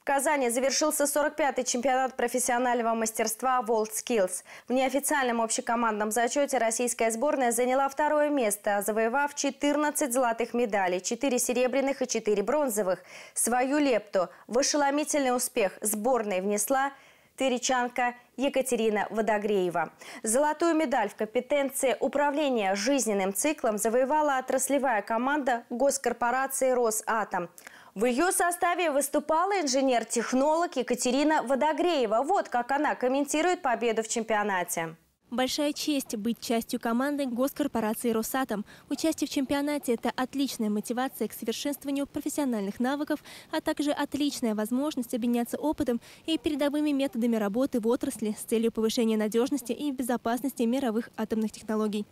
В Казани завершился 45-й чемпионат профессионального мастерства WorldSkills. В неофициальном общекомандном зачете российская сборная заняла второе место, завоевав 14 золотых медалей, 4 серебряных и 4 бронзовых. Свою лепту в ошеломительный успех сборной внесла тыричанка Екатерина Водогреева. Золотую медаль в компетенции управления жизненным циклом завоевала отраслевая команда госкорпорации «Росатом». В ее составе выступала инженер-технолог Екатерина Водогреева. Вот как она комментирует победу в чемпионате. Большая честь быть частью команды госкорпорации «Росатом». Участие в чемпионате – это отличная мотивация к совершенствованию профессиональных навыков, а также отличная возможность обменяться опытом и передовыми методами работы в отрасли с целью повышения надежности и безопасности мировых атомных технологий.